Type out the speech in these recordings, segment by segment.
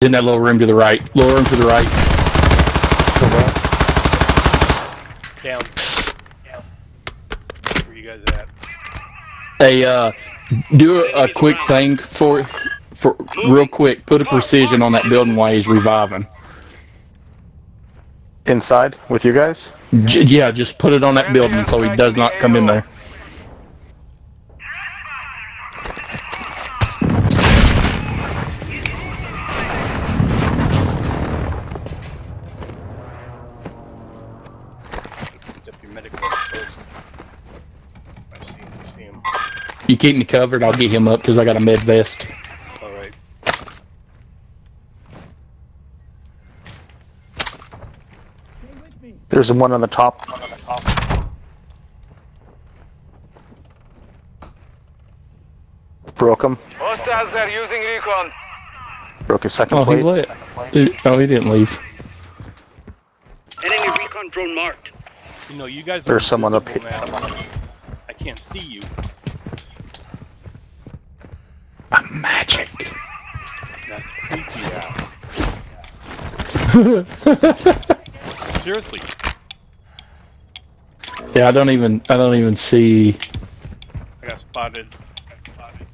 in that little room to the right. Little room to the right. Down. Where you guys at? Hey, uh, do a, a quick thing for, for real quick. Put a precision on that building while he's reviving. Inside with you guys? J- yeah, just put it on that building so he does not come in there. Medical first. I see, I see him. You keep me covered. I'll get him up because I got a med vest. Alright. There's one on the top. Broke him. Hostiles are using recon. Broke his second Oh, he plate. lit. Oh, he didn't leave. Enemy recon drone marked. You know, you guys There's someone up here. now. I can't see you. I'm magic. That's creepy ass. Seriously. Yeah, I don't even. I don't even see. I got spotted. I got spotted.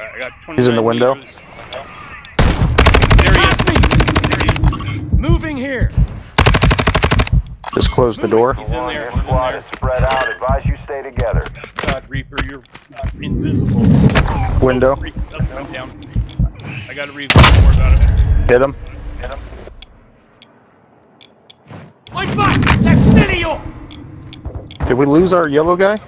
Alright, I got He's in the window. meters. There he is. There he is. Moving here. Just close the door. He's in there. Your He's in squad there. is spread out. Advise you stay together. God, Reaper, you're uh, invisible. Window. Oh. That's I'm down. I gotta read more about it. Hit him. Fight back! Let's finish you! Did we lose our yellow guy?